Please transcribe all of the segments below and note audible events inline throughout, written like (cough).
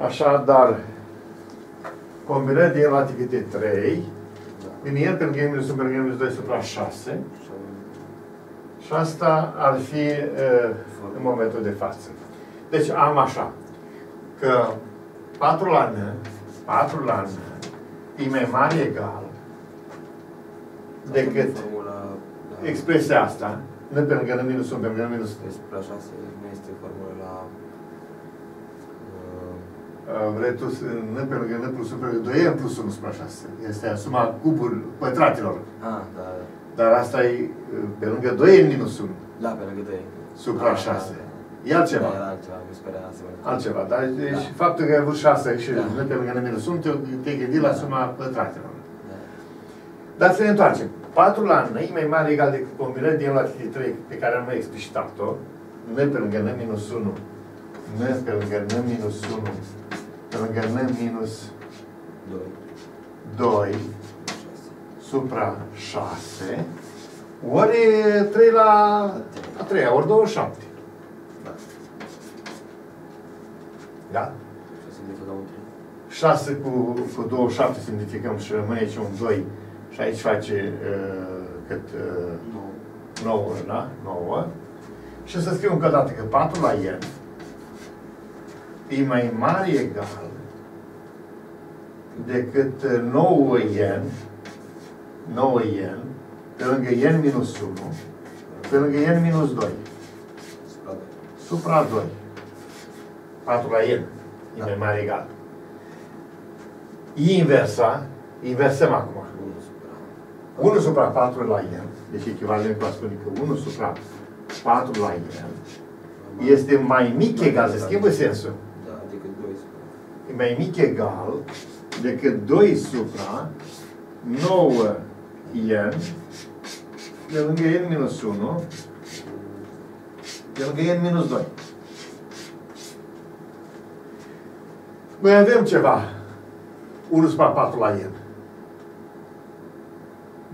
Așadar, combinăm din la de 3, din el pentru că minus 1 pentru minus 2 supra 6. Și asta ar fi uh, în momentul de față. Deci am așa, că 4 la N, 4 la N, e mai mare egal decât da. expresia asta, N pe lângă N minus 1 pe lângă N minus 2. Despre așa se nu este formula la... uh, Uh, Vrei tu să N pe lângă N plus 1 pe lângă 2 N plus 1 supra 6. Este suma cuburi pătratelor. Ah, da, Dar asta e uh, pe lângă 2 N minus 1 da, pe lângă 2. supra 6. E altceva. Da, era altceva, mi se părea asemănător. Altceva. Dar deci Da. faptul că ai avut 6 și Da. N pe lângă N minus 1 te- te-ai gândit la suma pătratelor. Da. Dar să ne întoarcem. 4 la N e mai mare egal decât combinarea din la 3 pe care am mai explicitat-o. N pe lângă N minus 1. N pe lângă N minus 1. Pe lângă N minus 2. 2 supra 6. Ori 3 la a 3 ori 27. Da. Da? Și să simplificăm un 3. 6 cu, cu 27 simplificăm și rămâne aici un 2. Și aici face uh, cât uh, 9. 9, da? 9. Și să scriu încă o dată că 4 la n e mai mare egal decât 9 n 9 n pe lângă n minus 1 pe lângă n minus 2 Supra 2. supra 2 4 la n e mai mare egal inversa inversăm acum 1 supra. 1 supra 4 la n, deci echivalent cu a spune că 1 supra 4 la n este mai mic egal, se schimbă sensul, Da, decât 2 supra. e mai mic egal decât 2 supra 9 n de lângă n minus 1 de lângă n minus 2. Noi avem ceva 1 supra 4 la n.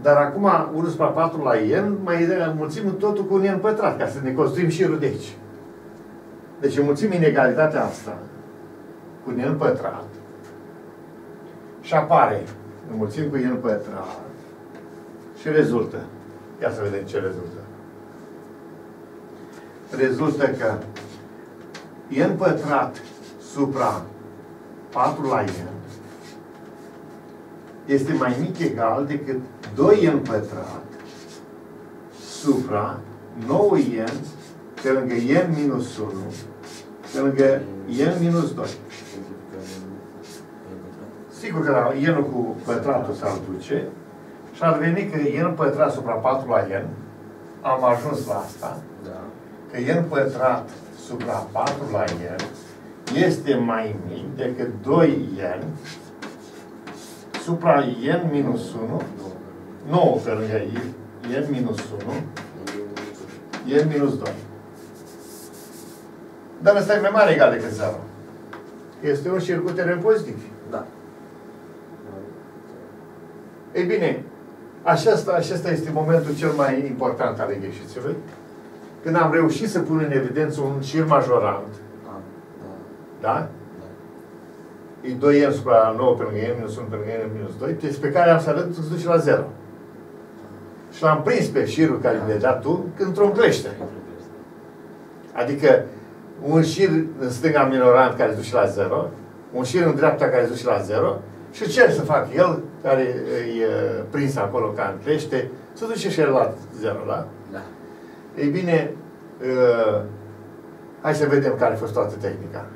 Dar acum 1 supra 4 la n, mai mulțim totul cu un n pătrat, ca să ne construim șirul de aici. Deci mulțim inegalitatea asta cu n pătrat și apare, înmulțim cu n pătrat și rezultă. Ia să vedem ce rezultă. Rezultă că n pătrat supra 4 la n este mai mic egal decât 2n pătrat supra 9n pe lângă n minus 1 pe lângă n minus 2. Simplificăm n pătrat. Sigur că da, n cu pătratul s-ar duce și ar veni că n pătrat supra 4 la n, am ajuns la asta, Da. că n pătrat supra 4 la n este mai mic decât 2n supra n minus 1, 9 pe lângă n minus 1, n minus 2. Dar ăsta e mai mare egal decât 0. Este un șir cu teren pozitiv. Da. Ei bine, acesta, acesta este momentul cel mai important al exercițiului, când am reușit să pun în evidență un șir majorant, A, da. da? Da. E 2 n supra 9 pe lângă n minus 1 pe lângă n minus 2, deci pe care am să arăt să se duce la 0. Și l-am prins pe șirul care mi-ai dat tu într-o creștere. Adică un șir în stânga minorant care se duce la 0, un șir în dreapta care se duce la 0 și ce să fac el, care e uh, prins acolo ca în crește, să duce și el la 0, da? Da. Ei bine, uh, hai să vedem care a fost toată tehnica.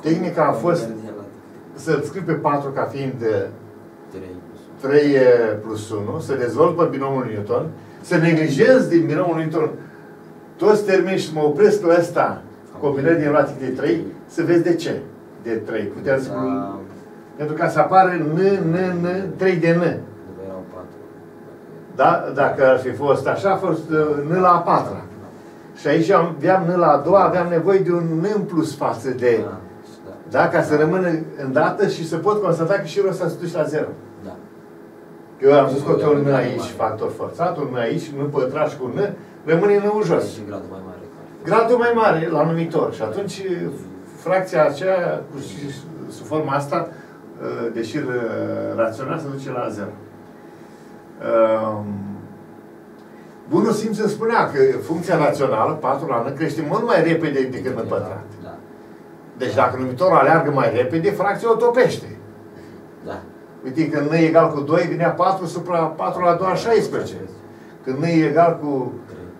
Tehnica a fost să scriu pe 4 ca fiind uh, 3 plus 3 plus 1, să dezvolt pe binomul Newton, să neglijez din binomul Newton toți termenii și să mă opresc la asta, combinări din relativ de 3, să vezi de ce de 3. Puteam să... Da. Pentru ca să apară N, N, N, 3 de N. După erau 4. Da? Dacă ar fi fost așa, a fost uh, N la a patra. Și aici aveam N la a doua, aveam nevoie de un N în plus față de... Da. Da? Ca să rămână în dată și să pot constata că și ăsta se duce la 0. Da. Eu am scos un N aici, factor forțat, un N aici, N pătrat și cu N, rămâne N-ul jos. Și gradul mai mare. Gradul mai mare la numitor și atunci fracția aceea, cu, sub forma asta, uh, de șir uh, rațional, se duce la 0. Um, bunul simț îmi spunea că funcția rațională, 4 la n, crește mult mai repede decât în pătrat. Da. Deci dacă numitorul aleargă mai repede, fracția o topește. Da. Uite, când n e egal cu 2, venea 4 supra 4 la 2, 16. Când n e egal cu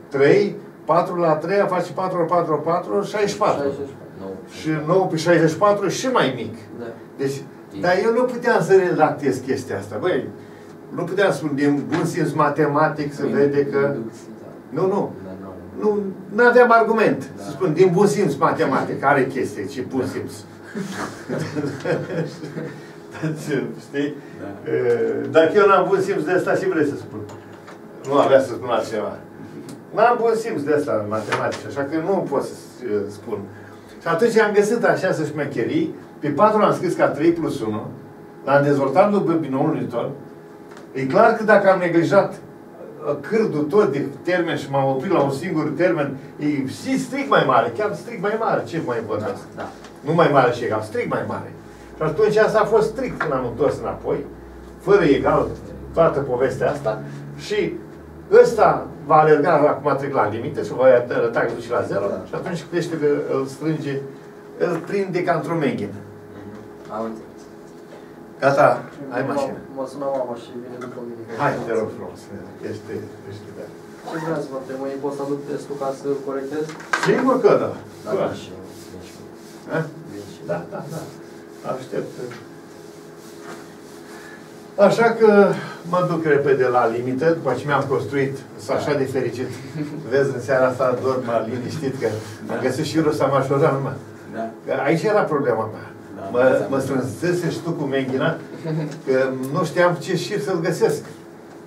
3, 4 la 3 face 4 la 4 la 4, 64. 64. Nou. Și 9 pe 64 și mai mic. Da. Deci, dar eu nu puteam să redactez chestia asta. Băi, nu puteam să spun din bun simț matematic să vede că... Da. Nu, nu. Da, nu. Nu, nu aveam argument. Da. Să spun din bun simț matematic, are chestie, ce bun simț. (laughs) Știi? Da. E, Dacă eu n-am bun simț de asta, și vrei să spun. Nu avea să spun altceva. N-am bun simț de asta în matematică, așa că nu pot să uh, spun. Și atunci am găsit așa să șmecherii, pe 4 l-am scris ca 3 plus 1, l-am dezvoltat după binoul Newton. E clar că dacă am neglijat uh, cârdul tot de termen și m-am oprit la un singur termen, e și strict mai mare, chiar strict mai mare, ce mai văd Da. asta? Da. Nu mai mare și egal, strict mai mare. Și atunci asta a fost strict când am întors înapoi, fără egal, toată povestea asta. Și ăsta va alerga acum trec la limite și va arăta că duce la zero Da. și atunci crește că îl strânge, îl prinde ca într-o menghine. Mhm. Am înțeles. Gata, ai mașină. Mă sună mama și vine după mine. Hai, te rog frumos, ești, ești de Ce vreau să vă întreb, mâine pot să aduc testul ca să corectez? Sigur că da. Da, Da. vin și eu, vin și eu. Ha? Vin și eu. Da, da, da. Aștept. Așa că mă duc repede la limită, după ce mi-am construit, sunt așa de fericit. Vezi, în seara asta dorm liniștit, că am găsit și Rusa Mașora numai. Da. Că Aici era problema mea. Da, Mă, înțeleg. mă strânsese și tu cu menghina, că nu știam ce șir să-l găsesc.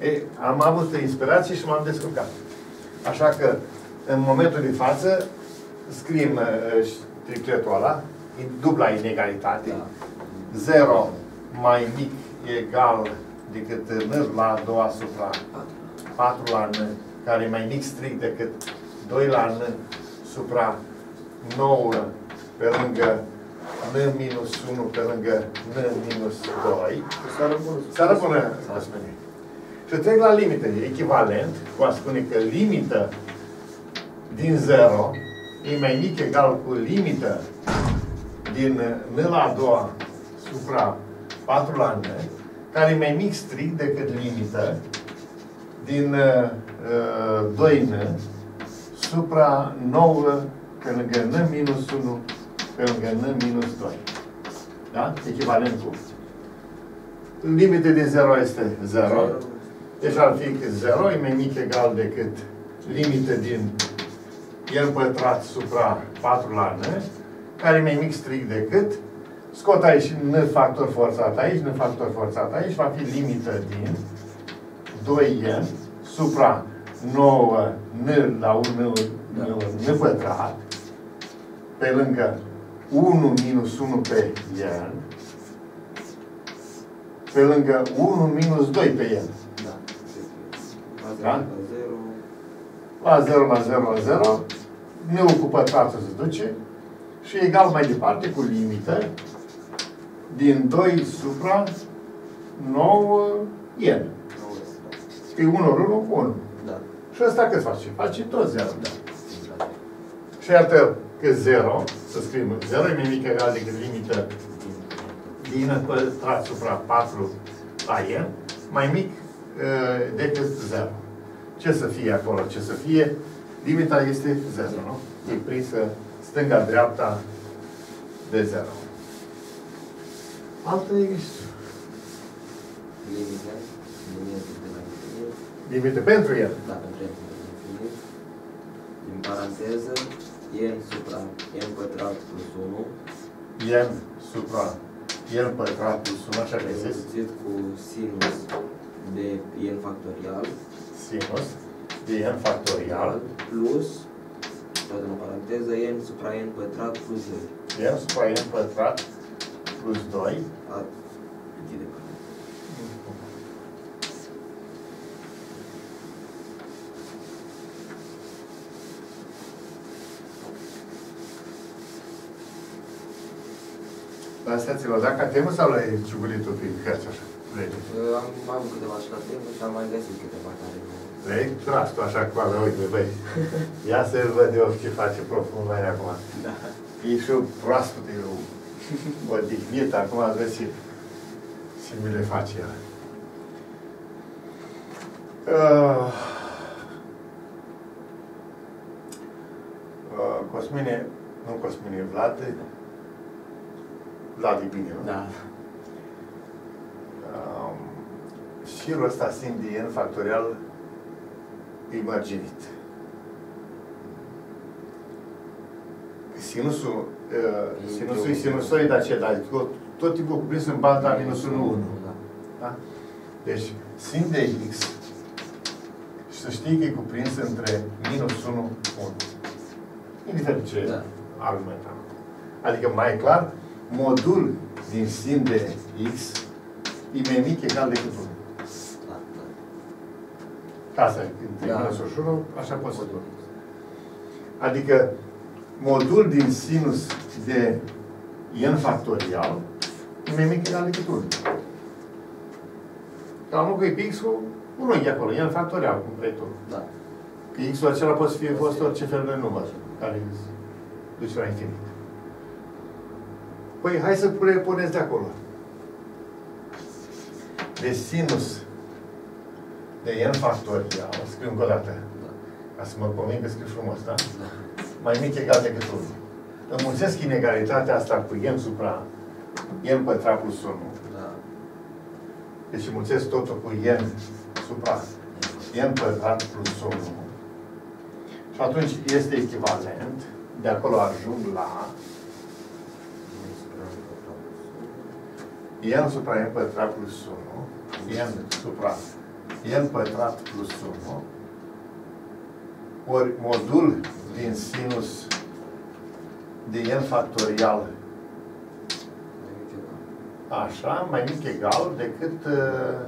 E, am avut inspirație și m-am descurcat. Așa că, în momentul de față, scriem uh, și tripletul ăla, e dubla inegalitate. Da. 0 mai mic egal decât n la a doua supra 4 la n, care e mai mic strict decât 2 la n supra 9 pe lângă n minus 1 pe lângă n minus 2. Seară bună. Seara bună, Cosmine. Și trec la limite. Echivalent, cu a spune că limită din 0 e mai mic egal cu limită din n la a doua supra 4 la n, care e mai mic strict decât limită din uh, 2n supra 9 pe lângă n minus 1 pe lângă n minus 2. Da? Echivalent cu. Limite din 0 este 0. Deci ar fi că 0 e mai mic egal decât limită din n pătrat supra 4 la n, care e mai mic strict decât, scot aici n factor forțat aici, n factor forțat aici, va fi limită din 2n supra 9 n la 1 Da. n pătrat, pe lângă 1 minus 1 pe n, pe lângă 1 minus 2 pe n. Da. Da? La 0, La 0 la 0 la 0, nu cu pătratul se duce și egal mai departe cu limită din 2 supra 9 n. Că e 1 ori 1 cu 1. Da. Și ăsta cât face? Face tot 0. Da. Și iată că 0, să scriem 0 e mai mic egal decât limită din pătrat supra 4 la n, mai mic uh, decât 0. Ce să fie acolo? Ce să fie? Limita este 0, nu? E prinsă stânga-dreapta de 0. Altă există. Limite. Limite de la infinit. Limite pentru el. Da, pentru n de la infinit. Din paranteză, n supra n pătrat plus 1. n supra n pătrat plus 1, așa găsesc. Înmulțit cu sinus de n factorial. Sinus de n factorial. Plus, tot în paranteză, n supra n pătrat plus 2. n supra n pătrat plus 2. A, închide paranteză. Asta ți-l dat ca temă sau l-ai ciugulit tu prin cărți așa? Vrei? Uh, Am mai avut câteva și la temă și am mai găsit câteva care nu... Vrei? Tras tu așa cu avea ochiile, băi. (laughs) Ia să-l văd eu ce face proful mai acum. Da. E și eu proaspăt, eu (laughs) odihnit, acum vezi ce, ce mi le face el. Uh, uh, Cosmine, nu Cosmine, Vlad, Vlad e bine, nu? Da. Um, șirul ăsta sindien factorial e marginit. Sinusul, uh, sinusul e sinusoid acela, adică tot, tot timpul cuprins în banda minusul 1. Da. Da? Deci, sin de x, și să știi că e cuprins între minus 1 1. Indiferent ce Da. argumentăm. Adică, mai clar, modul din sin de x e mai mic egal decât 1. Da, da. Ca Asta e între Da. minus 1, așa poți să spun. Adică, modul din sinus de n factorial e mai mic egal decât 1. Dar nu că e pixul, un unghi acolo, n factorial, cum vrei tu. Da. Că x-ul acela poate fi fost orice fel de număr care duce la infinit. Păi, hai să pune- puneți de acolo. De sinus de n factorial, scriu încă o dată, Da. ca să mă conving că scriu frumos, da? Da. Mai mic egal decât 1. Înmulțesc inegalitatea asta cu n supra n pătrat plus 1. Da. Deci înmulțesc totul cu n supra n pătrat plus 1. Și atunci este echivalent. De acolo ajung la n supra n pătrat plus 1. n supra n pătrat plus 1. Ori modul din sinus de n factorial așa, mai mic egal decât uh,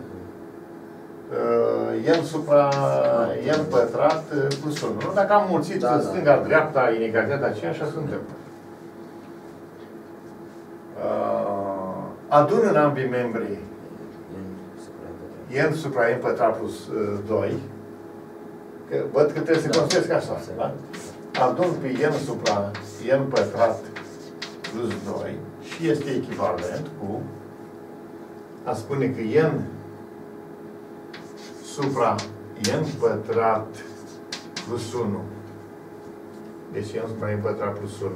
uh, n supra n pătrat uh, plus 1. Nu? Dacă am mulțit Da, da, da. stânga-dreapta, inegalitatea aceea, așa se întâmplă. Uh, adun în ambii membri n supra n pătrat plus uh, 2, că văd că trebuie să Da. construiesc așa, da? Adun pe n supra n pătrat plus 2 și este echivalent cu a spune că n supra n pătrat plus 1. Deci n supra n pătrat plus 1.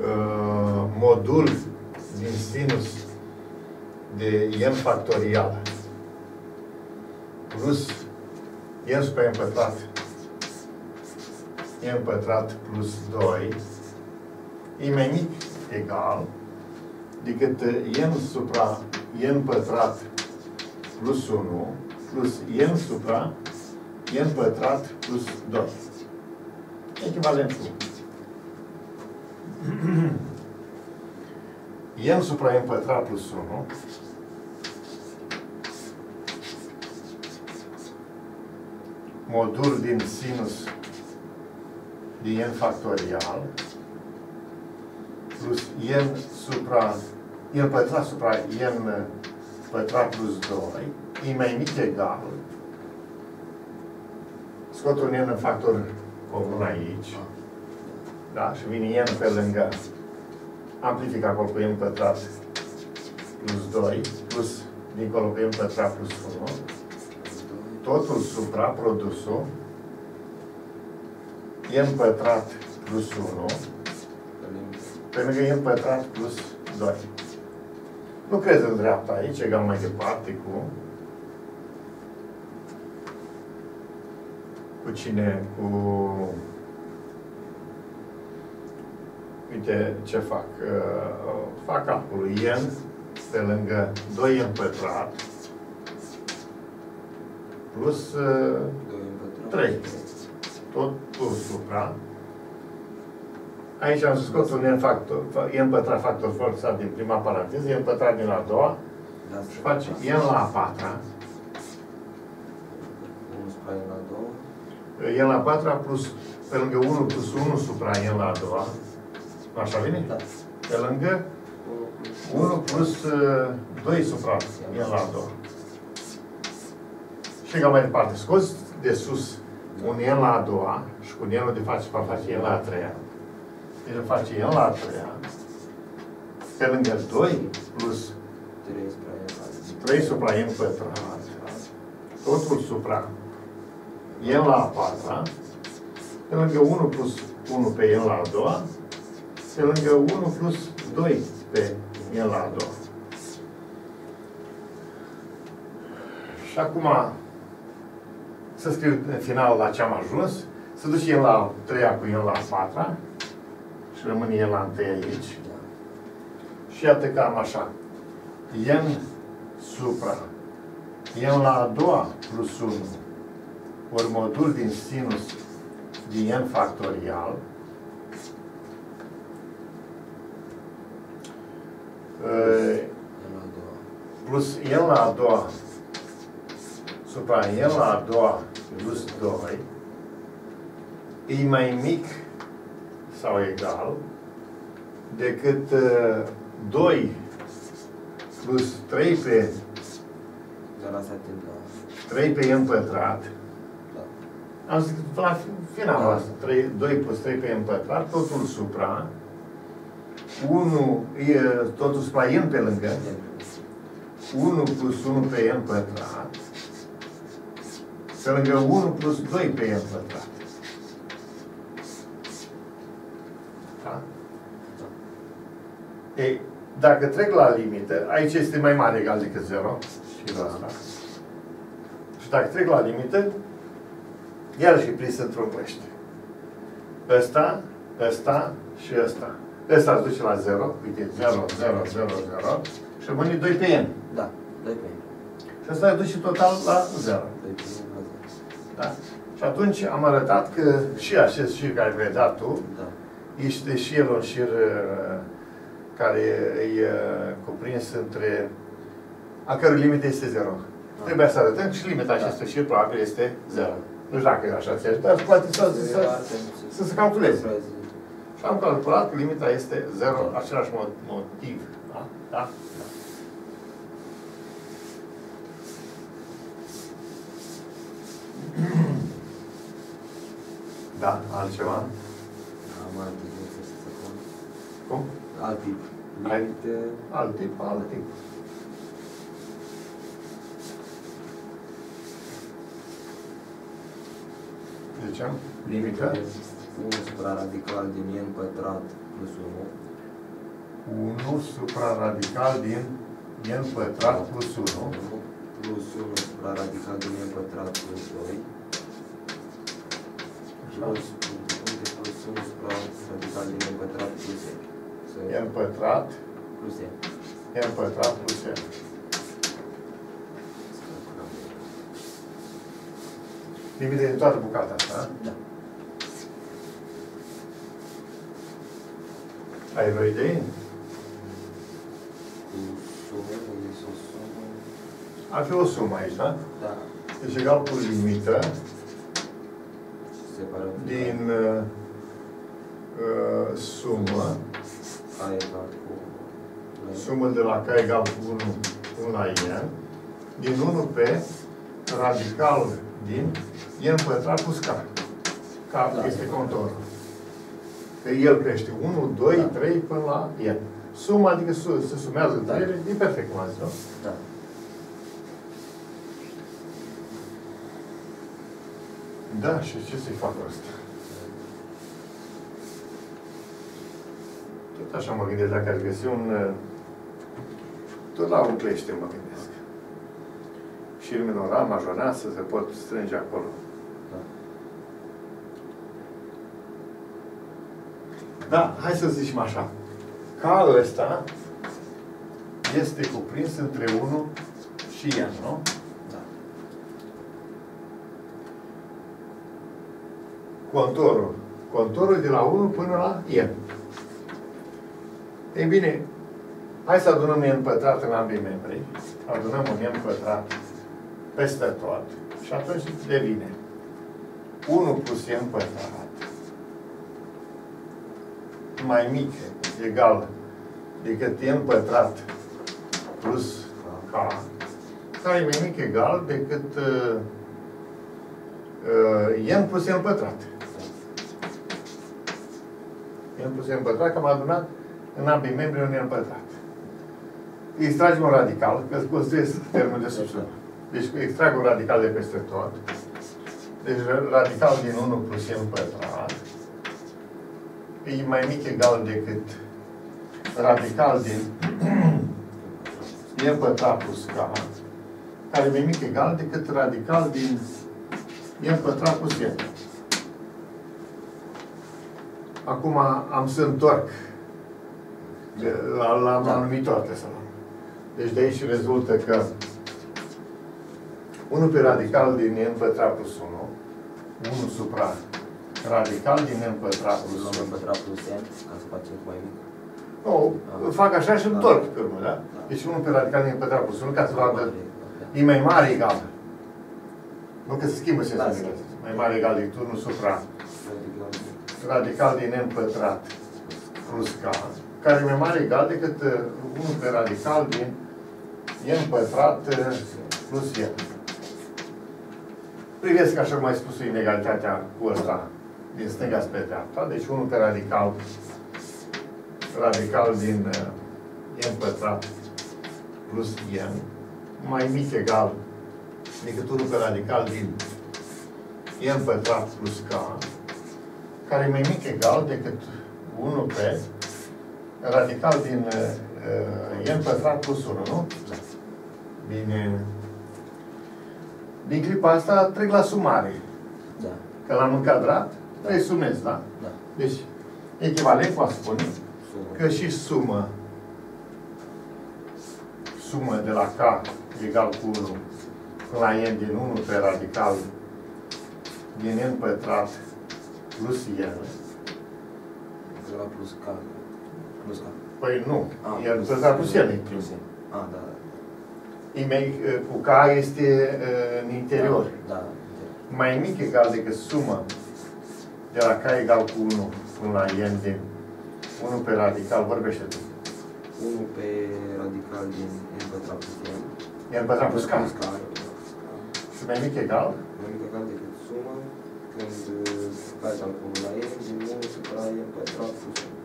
Uh, modul din sinus de n factorial plus n supra n pătrat n pătrat plus 2 e mai mic egal decât n supra n pătrat plus 1 plus n supra n pătrat plus 2. Echivalent (clears throat) cu n supra n pătrat plus 1 modul din sinus din n factorial plus n supra n pătrat supra n pătrat plus 2 e mai mic egal. Scot un n în factor comun aici. Da? și vine n pe lângă amplific acolo cu n pătrat plus 2 plus dincolo cu n pătrat plus 1 totul supra produsul n pătrat plus 1 pe lângă n pătrat plus 2. Nu crezi în dreapta aici, egal mai departe cu cu cine? Cu uite ce fac. Uh, fac calculul n pe lângă 2n pătrat plus uh, 3. Totul supra. Aici am scos un n factor, n pătrat factor forțat din prima paranteză, n pătrat din a doua și face n la a patra, 1 supra n la 2. n la a patra plus, pe lângă 1 plus 1 supra n la a doua, Nu așa vine? Da. Pe lângă 1 plus 1 plus uh, 2 supra n la a doua. Și ca mai departe, scoți de sus un n la a doua și cu n de face, va face n la a treia. Deci îl face n la a treia. Pe lângă 2 plus 3 supra n la 3 supra n pătrat. Totul supra n la a patra. Pe lângă 1 plus 1 pe n la a doua. Pe lângă 1 plus 2 pe n la a doua. Și acum să scriu în final la ce am ajuns, să duci el la 3 cu el la 4 și rămâne el la 1 aici. Și iată că am așa. n supra n la a doua plus 1 ori modul din sinus din n factorial uh, N la a doua. Plus n la a doua supra n la a doua plus 2 e mai mic sau egal decât uh, 2 plus 3 pe De la satin, da. 3 pe n pătrat Da. am zis că la finalul asta 3, 2 plus 3 pe n pătrat totul supra 1 e totul supra n pe lângă N. 1 plus 1 pe n pătrat pe lângă 1 plus 2 pe n pătrat. Da? Ei, dacă trec la limită, aici este mai mare egal decât 0 și la asta. Și dacă trec la limită, iarăși e prins într-o păște. Ăsta, ăsta și ăsta. Ăsta îți duce la 0, uite, 0, 0, 0, 0 și rămâne 2 pe n. Da. 2 pe N. Și asta îi duce total la 0. 2 pe N la 0. Da? Și atunci am arătat că și acest șir care vrei dat tu, Da. este și el un șir uh, care e uh, cuprins între a cărui limită este 0. Da. Trebuie să arătăm și limita Da. acestui șir probabil este 0. Da. Nu știu dacă e așa ți dar poate să, să, să se calculeze. Și am calculat că limita este 0, același mo- motiv. Da? Da? Da, altceva? Am alt tip de să se facă. Cum? Alt tip. Ai- Limite. Alt tip, alt tip. Ziceam? Limită? 1 supra radical din n pătrat plus 1. 1 supra radical din n pătrat plus 1. Plus 1 supra radical din n pătrat plus 2. Plus, unde plus 1 supra radical din n pătrat plus n. Să- n pătrat, Plus n. n pătrat plus n. Să calculăm. Limite din toată bucata asta, da? Da. Ai vreo idee? Cu sumă, unde sunt sumă. Ar fi o sumă aici, da? Da. Deci egal cu limită Separăm. din uh, uh, sumă, A egal cu... sumă de la k egal cu 1 până la n, din 1 pe radical din n pătrat plus k. K Da. este contorul. Că el crește 1, 2, Da. 3 până la n. Suma, adică su- se sumează Da. între ele, e perfect, cum am zis, nu? Da. Da, și ce să-i fac asta? Tot așa mă gândesc, dacă aș găsi un... uh, Tot la un clește mă gândesc. Și minoral, majorat, să se pot strânge acolo. Da. Da, hai să zicem așa. Ca ăsta este cuprins între 1 și n, nu? Da. Contorul. Contorul de la 1 până la n. Ei bine, hai să adunăm n pătrat în ambii membri. Adunăm un n pătrat peste tot. Și atunci devine 1 plus n pătrat mai mic egal decât n pătrat plus k, care e mai mic egal decât uh, uh, n plus n pătrat. n plus n pătrat, că am adunat în ambii membri un n pătrat. Extragem un radical, că îți construiesc termenul de subsumă. Deci extrag un radical de peste tot. Deci radical din 1 plus n pătrat e mai mic egal decât radical din n pătrat plus k, care e mai mic egal decât radical din n pătrat plus n. Acum am să întorc de, la, la da. anumitor să Deci de aici rezultă că 1 pe radical din n pătrat plus 1, 1 supra radical din n pătrat plus 1. n pătrat plus n, ca să facem mai mic. Nu, no, fac așa și întorc pe urmă, da? Deci 1 pe radical din n pătrat plus 1, ca să vadă e mai mare egal. Nu că se schimbă ce da, Mai mare egal decât 1 supra. Radical din n pătrat plus k, care e mai mare egal decât 1 pe radical din n pătrat plus n privesc, așa cum ai spus, inegalitatea cu ăsta din stânga spre dreapta. Deci 1 pe radical, radical din uh, n pătrat plus n, mai mic egal decât 1 pe radical din n pătrat plus k, care e mai mic egal decât 1 pe radical din uh, n pătrat plus 1, nu? Bine. Din clipa asta trec la sumare. Da. Că l-am încadrat, da. Presumez, da? Da. Deci, echivalent cu a spune că și sumă sumă de la K egal cu 1 până la N din 1 pe radical din N pătrat plus N. La plus K. Plus K. Păi nu. A, N pătrat plus N. Plus N. A, da, da cu K este în interior. Da, da. Mai mic egal decât sumă de la K egal cu 1 până la N din 1 pe radical, vorbește tu. 1 pe radical din N pătrat plus N. N pătrat plus K. Plus K. Și mai mic egal? Mai mic egal decât sumă când K egal cu 1 la N din 1 supra N pătrat plus 1.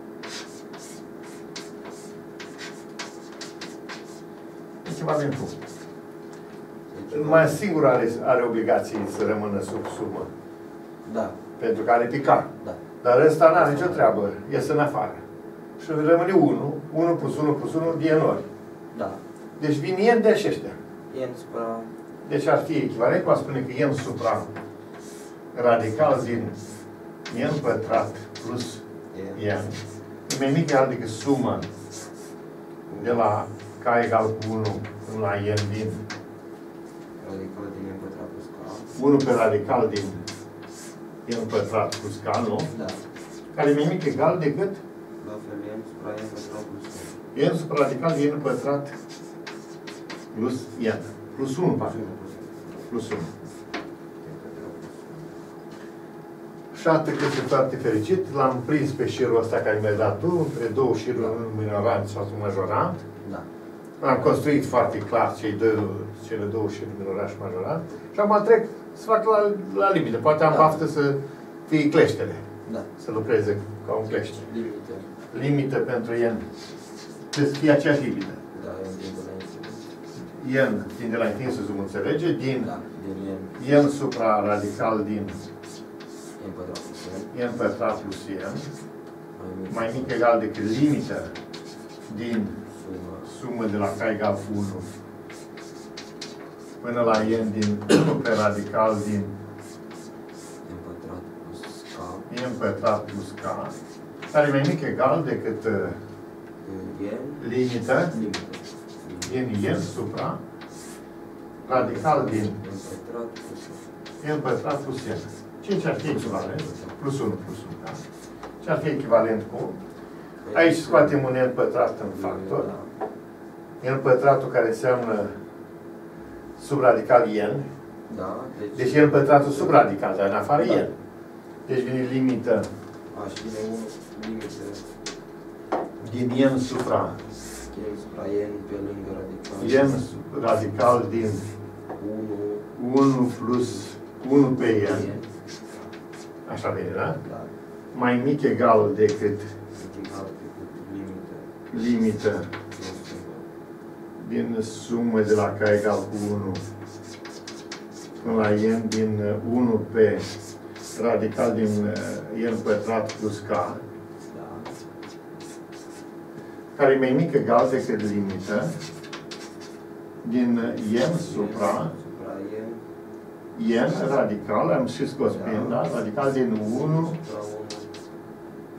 echivalentul. Numai singur are, are obligații să rămână sub sumă. Da. Pentru că are picar. Da. Dar ăsta nu are nicio treabă. Iese în afară. Și rămâne 1. 1 plus 1 plus 1 din ori. Da. Deci vin n de aceștia. N supra... Deci ar fi echivalent cu a spune că n supra radical din n pătrat plus n. E mai mic egal decât suma de la k egal cu 1 până la n din radical din n pătrat plus k. 1 pe radical din n pătrat plus k, nu? Da. Care e mai mic egal decât? La fel, n supra n pătrat plus n. n supra radical din n pătrat plus n. Plus 1, parcă. Plus 1. Și atât că sunt foarte fericit, l-am prins pe șirul ăsta care mi-ai dat tu, între două șiruri, un minorant sau un majorant. Da. Am construit foarte clar cei doi, cele două și minorat și majorat. Și acum trec să fac la, la limite. Poate am da. baftă să fie cleștele. Da. Să lucreze ca un clește. Limite. Limită pentru n. Trebuie să fie aceeași limită. Da, n tinde la n tinde la întinsul, zum înțelege, din, da, din n. n supra radical din n pătrat plus n. n pătrat plus n. Mai mic, mai mic egal decât limită din sumă sumă de la k egal cu 1 până la n din 1 pe radical din n pătrat plus k. n pătrat plus k, care e mai mic egal decât uh, n limită limită din n supra radical din n pătrat plus n pătrat plus n. 5 ar fi echivalent, plus 1 plus 1, da? Ce ar fi echivalent cu? Aici scoatem un n pătrat în factor. Da. n pătratul care înseamnă subradical n. Da, deci... Deci n pătratul subradical, dar în afară da. n. Deci vine limită. A, și vine 1 limită din n supra n supra n pe lângă radical. n radical din 1 1 plus 1 pe n. n. Așa vine, da? Da. Mai mic egal decât Egal decât limită. limită Nu schimbă. Din sumă de la k egal cu 1 până la n din 1 pe radical din uh, n pătrat plus k, Da. care e mai mic egal decât limită din n supra Supra n. n radical, am și scos pe n, da? Radical din 1, Supra 1.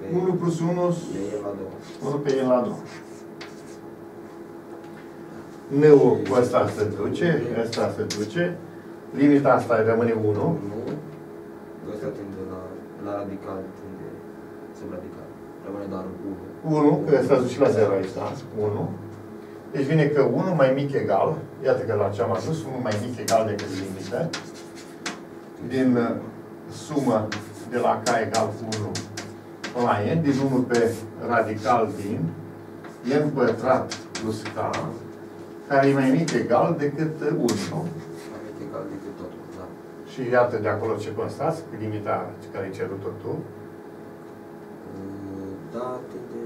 Pe 1 plus 1, de e la 2. 1 pe n la 2. N-ul cu ăsta se duce, ăsta se duce, limita asta rămâne 1, 1. Ăsta tinde la, la radical, tinde sub radical. Rămâne doar 1. 1, că ăsta se duce la 0 aici, da? 1. Deci vine că 1 mai mic egal, iată că la ce am ajuns, 1 mai mic egal decât limită, din uh, sumă de la k egal cu 1 până la n, din 1 pe radical din n pătrat plus k, care e mai mic egal decât 1, nu? Mai mic egal decât totul, da. Și iată de acolo ce constați, cu limita care ai cerut-o tu. Uh, Da, tinde...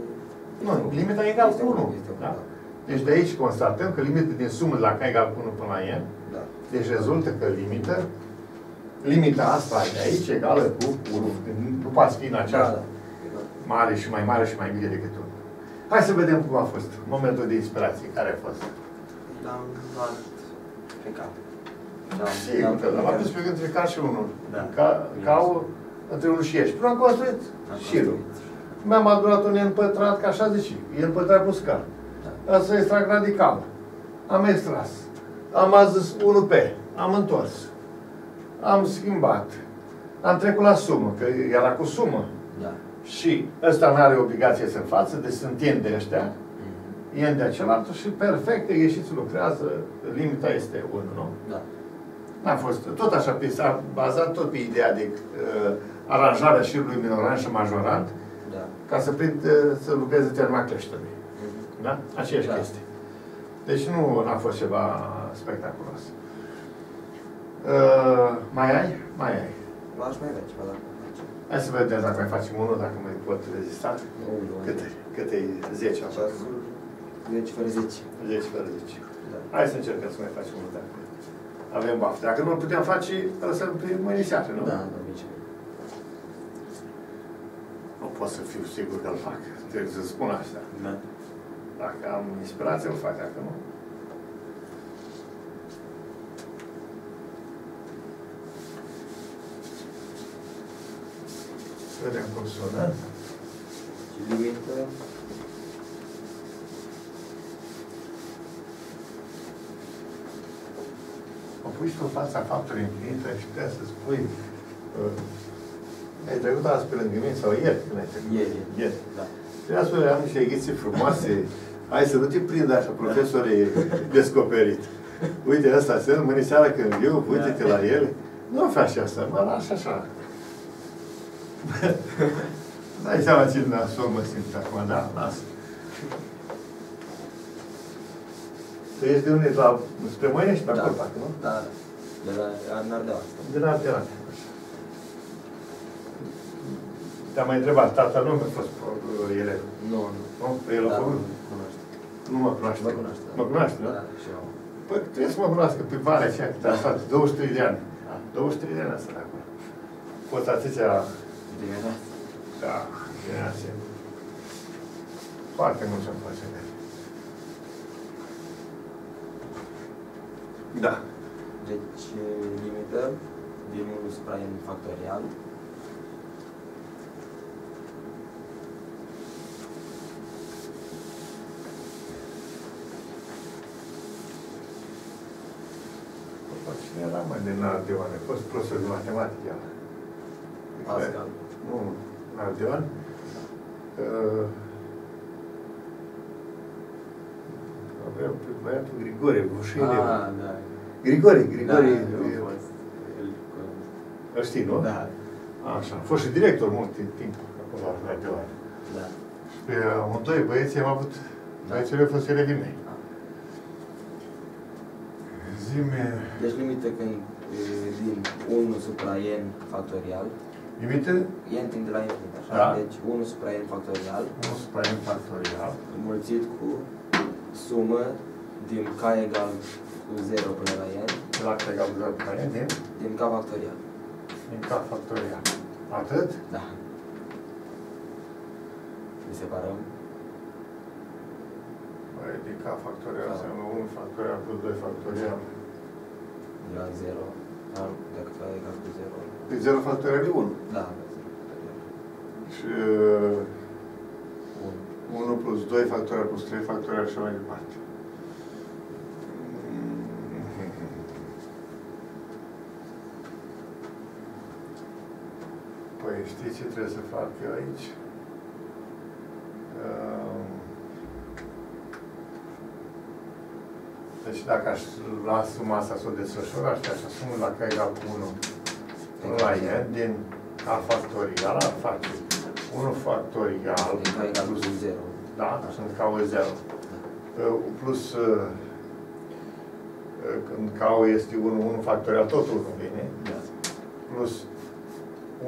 Nu, limita e egal Este cu unu, 1. este unu, Da? da. Deci de aici constatăm că limita din sumă de la k egal cu 1 până la n, Da. deci rezultă că limită, limita asta de aici egală cu 1. Nu poate fi în Da, aceeași da. Egal. mare și mai mare și mai mică decât 1. Hai să vedem cum a fost momentul de inspirație. Care a fost? L-am luat pe cap. Da, Sigur că l-am adus pe între ca și unul. Da. Ca, ca o, între unul și ești. Până am construit Am șirul. construit. Mi-am adunat un n pătrat, ca așa zice, n pătrat plus k. Da. Asta extrag radical. Am extras. Am adus 1 pe. Am întors. Am schimbat. Am trecut la sumă, că era cu sumă. Da. Și ăsta nu are obligație să față, deci sunt n de ăștia, Mhm. N de acela și perfect, că ieșiți lucrează, limita este 1, nu? Da. N-a fost, tot așa, pe, s-a bazat tot pe ideea de uh, aranjarea șirului minorant și majorant, Da. ca să, prind, uh, să lucreze terma creșterii. Mhm. Da? Aceeași Da. chestie. Deci nu a fost ceva spectaculos. Uh, mai ai? Mai ai. V-aș mai avea ceva dacă face. Hai să vedem dacă mai facem unul, dacă mai pot rezista. Nu, nu. Cât e? Cât e? 10 am făcut. Ceasul 10 fără 10. 10 fără 10. Da. Hai să încercăm să mai facem unul dacă avem baftă. Dacă nu putem face, lăsăm pe mâine seară, nu? Da, de obicei. Nu pot să fiu sigur că îl fac. Trebuie să spun asta. Da. Dacă am inspirație, îl fac. Dacă nu, Să vedem cum sună. Și limită. Mă pui și tu în fața faptului împlinită și putea să spui uh, ai trecut azi pe lângă mine sau ieri când ai trecut? Ieri. Ieri. Da. Trebuia să am niște ghiții frumoase. Hai să nu te prind așa, profesorii descoperit. Uite, ăsta se mâine seara când viu, uite-te la el. Nu faci asta, mă lași așa. (laughs) Dai seama ce nasol mă simt acum, da, lasă. Tu ești de unde? De la, spre mâine și pe acolo, parcă, nu? Da. De la în Ardeal. Din Ardeal. Te-am mai întrebat, tata nu mi-a fost uh, elev. Nu, nu. Nu? Păi el a Da, făcut? nu cunoaște. Nu mă cunoaște. Mă cunoaște. Mă cunoaște, da? Da, și eu. Păi trebuie să mă cunoască pe Valea aceea, cât a stat, 23 de ani. Da, 23 de ani a stat acolo. Fost atâția, Dimineața. da, generație. Foarte mult ce-am face. Da. Deci, limită din 1 supra n factorial. Cine era mai din Ardeoane? A fost profesor de matematică. ăla. Pascal. Nu, Ardeoan. Uh, avea pe băiatul Grigore, Bușile. Ah, da. Grigore, Grigore. Da, eu fost. El cu- Îl știi, nu? Da, Așa. A fost și director mult timp acolo la Ardeoane. da. Și pe amândoi băieții am avut, băieții au fost elevii mei. Da. Zime, Deci limită când e, din 1 supra n factorial, limite, n tinde de la infinit, așa? Da. Deci 1 supra n factorial 1 supra n factorial, înmulțit cu sumă din k egal cu 0 până la n, de la care egal 0 ca n, din, din k factorial. din k factorial. Atât? Da. Ne separăm. Băi, din k factorial Da. înseamnă 1 factorial plus 2 factorial. de la 0, da, dacă k egal cu 0. Deci 0 factorial e 1. Da, da, 0 factorial. Și uh, 1. 1 plus 2 factorial plus 3 factorial și așa mai departe. Păi știi ce trebuie să fac eu aici? Um, Deci dacă aș lua suma asta să o desfășor, aș fi așa, sumul la care egal cu 1 până la n din a factorial ar face 1 factorial Din k egal cu plus 0. da, sunt ca o 0. Uh, Plus, uh, uh, când k este 1, 1 factorial, tot 1 vine. Da. Plus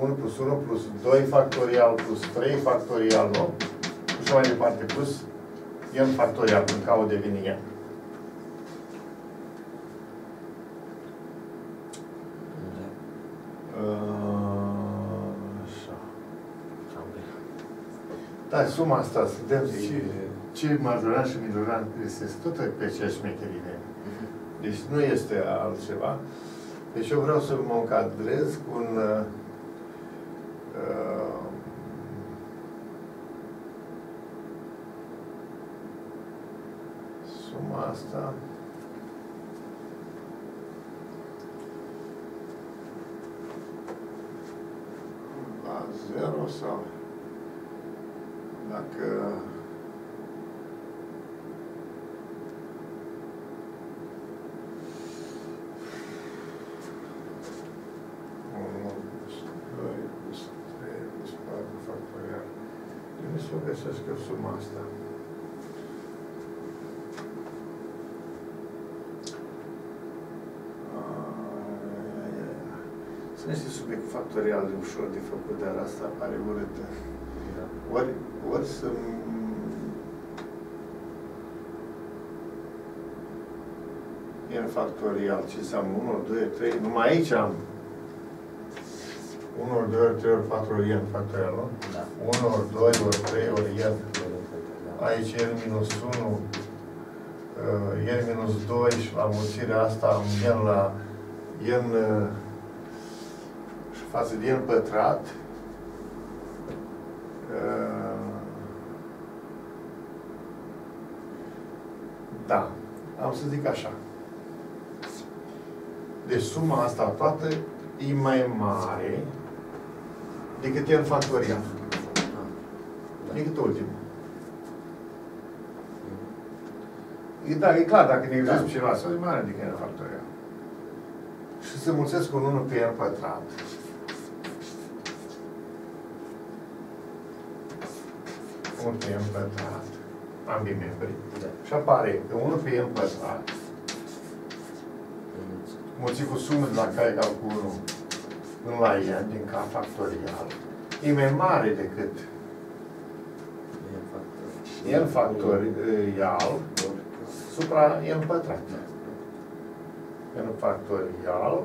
1 plus 1 plus 2 factorial plus 3 factorial, nu? Și așa mai departe, plus n factorial, când k devine n. Da. Uh, Așa. Am bine. Da, suma asta, să vedem ce, ce majoran și minoran este tot pe aceeași șmecherine. Deci nu este altceva. Deci eu vreau să mă încadrez cu un uh, uh, suma asta. La zero sau dacă unu plus doi plus trei plus patru factorial. Trebuie să o găsesc eu suma asta. Sunt niște subiect factorial de ușor de făcut, dar asta pare urâtă. Da. Ori, ori să n factorial, ce înseamnă 1, ori 2, ori 3, numai aici am 1 ori 2 ori 3 ori 4 ori n factorial, nu? Da. 1 ori 2 ori 3 ori n. Da. Aici n minus 1, uh, n minus 2 și la mulțirea asta am n la n uh, și față de n pătrat. Uh, Da, am să zic așa. Deci suma asta toată e mai mare decât n factorial. Da. Decât ultimul. E, da, e clar, dacă ne gândim Da. ceva, să e mare decât n factorial. Și să mulțesc cu 1 pe n pătrat. Un pe n pătrat, ambii membri. Da. Și apare că 1 pe n pătrat, mulțit cu sumă de la k egal cu 1 până la n din k factorial, e mai mare decât n factorial supra n pătrat. n factorial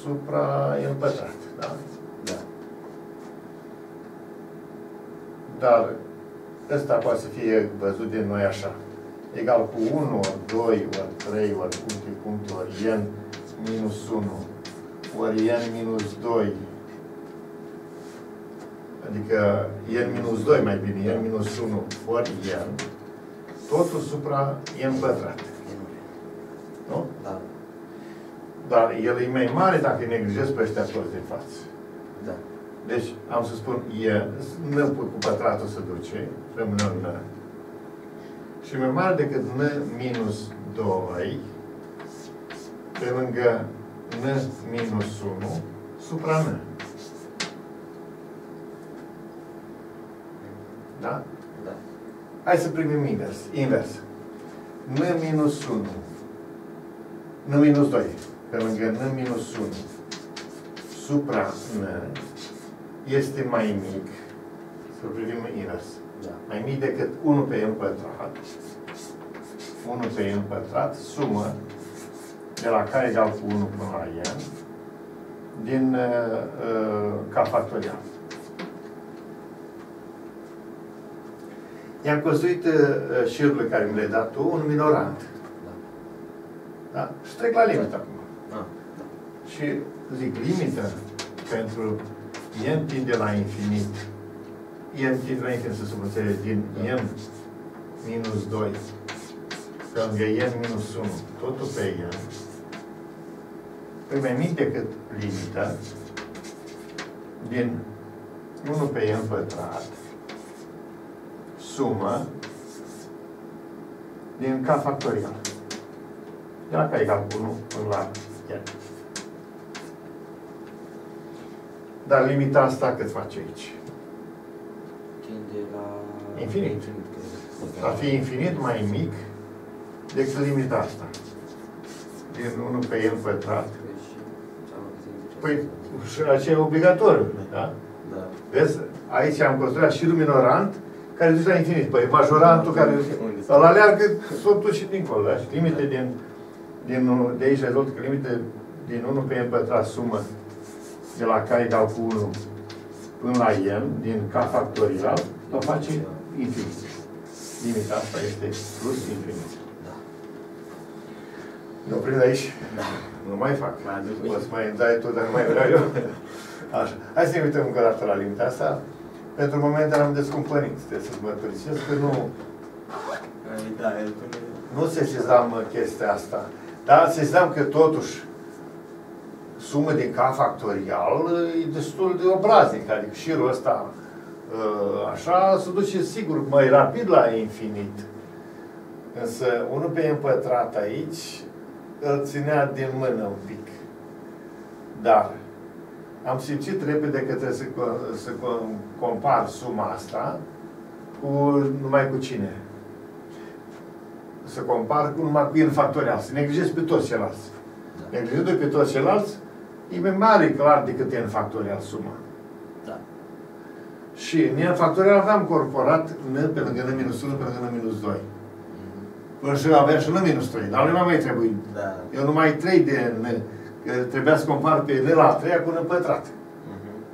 supra n pătrat, da? Da. Dar ăsta poate să fie văzut de noi așa. Egal cu 1, ori 2, ori 3, ori puncte, puncte, ori n minus 1, ori n minus 2. Adică n minus 2 mai bine, n minus 1 ori n. Totul supra n pătrat. Nu? Da. Dar el e mai mare dacă îi neglijez pe ăștia toți din față. Da. Deci, am să spun, e, n cu pătratul se duce, rămâne un n. Și mai mare decât n minus 2, pe lângă n minus 1, supra n. Da? Da. Hai să privim invers. invers. N minus 1. N minus 2. Pe lângă N minus 1. Supra N este mai mic. Să privim invers. Da. Mai mic decât 1 pe N pătrat. 1 pe N pătrat. Sumă de la k egal cu 1 până la N din uh, uh, k factorial. I-am construit uh, șirurile care mi le-ai dat tu, un minorant. Da. Da? Și trec la limită acum. Ah, Și zic, limită pentru n tinde la infinit. n tinde la infinit, să se înțelege, din n minus 2 pe lângă n minus 1, totul pe n, e mai mic decât limita din 1 pe n pătrat sumă din k factorial. De la k egal cu 1 până la n. Dar limita asta cât face aici? tinde la... Infinit. cred. Ar fi infinit mai mic decât limita asta. Din 1 pe n pătrat. Păi, și aceea e obligatoriu, da? Da. Vezi? Aici am construit și luminorant care duce la infinit. Păi majorantul care Unde se- îl aleargă s-o duce și dincolo. Da? Și limite din, din, de aici rezolvă că limite din 1 pe n pătrat sumă de la k egal cu 1 până la n din k factorial o face infinit. Limita asta este plus infinit. Da. Ne oprim de aici? Da. Nu mai fac. Mai aduc O să mai dai tu, dar nu mai vreau eu. (laughs) Așa. Hai să ne uităm încă o dată la limita asta. Pentru moment am descumpărit. Trebuie să mărturisesc că nu, Ai, Da, el pune... nu sesizam chestia asta. Dar sesizam că totuși sumă din K factorial e destul de obraznic. Adică șirul ăsta ă, așa se duce sigur mai rapid la infinit. Însă 1 pe n pătrat aici îl ținea din mână un pic. Dar am simțit repede că trebuie să, co- să co- compar suma asta cu numai cu cine? Să compar cu numai cu n factorial, să neglijez pe toți ceilalți. Da. Neglijându pe toți ceilalți, e mai mare clar decât n factorial suma. Da. Și în n factorial aveam corporat n pe lângă n minus 1 pe lângă n minus 2. Mhm. Până și aveam și n minus 3, dar nu mai mai trebuie. Da. Eu numai 3 de n, că trebuia să compar pe n la 3 cu n pătrat. Mhm.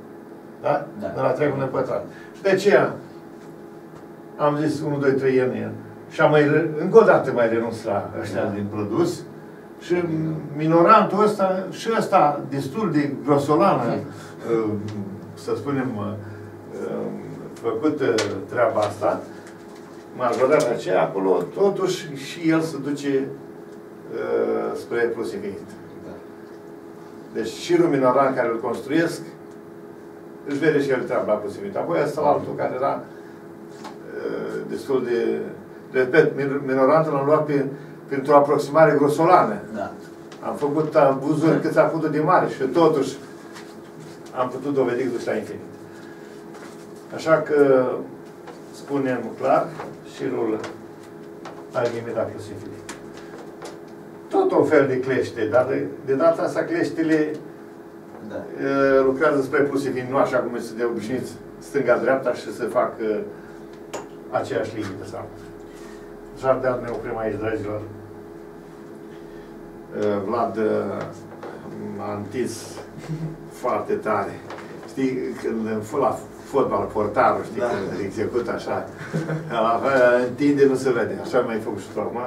Da? Da. De la 3 cu n pătrat. Și de aceea am zis 1, 2, 3 n, n. Și am mai, re- încă o dată mai renunț la ăștia Da. din produs. Și minorantul ăsta, și ăsta destul de grosolană, uh, să spunem, uh, uh, făcut uh, treaba asta, majorarea aceea, acolo, totuși, și el se duce uh, spre plus infinit. Da. Deci șirul minoran care îl construiesc, își vede și el treaba la plus infinit. Apoi ăsta altul care era uh, destul de... Repet, min- minorantul l-am luat pe, printr-o aproximare grosolană. Da. Am făcut abuzuri cât a putut de mare și totuși am putut dovedi că duce la infinit. Așa că spunem clar, șirul are limita plus infinit. Tot un fel de clește, dar de, de data asta cleștile Da. uh, lucrează spre plus infinit, nu așa cum este de obișnuit stânga-dreapta și să fac uh, aceeași limită sau. Așadar ne oprim aici, dragilor. Uh, Vlad uh, m-a întins (laughs) foarte tare. Știi, când uh, la fotbal, portarul, știi, Da. când execut așa, la fel, întinde, nu se vede. Așa mai făcut și tu acum.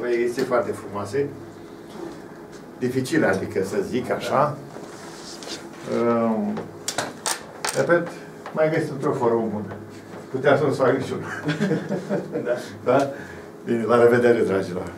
Păi, este foarte frumoase. Dificile, adică să zic așa. Um, repet, mai găsit într-o formă bună. Putea să nu-ți fac niciuna. Da. Da? Bine, la revedere, dragilor!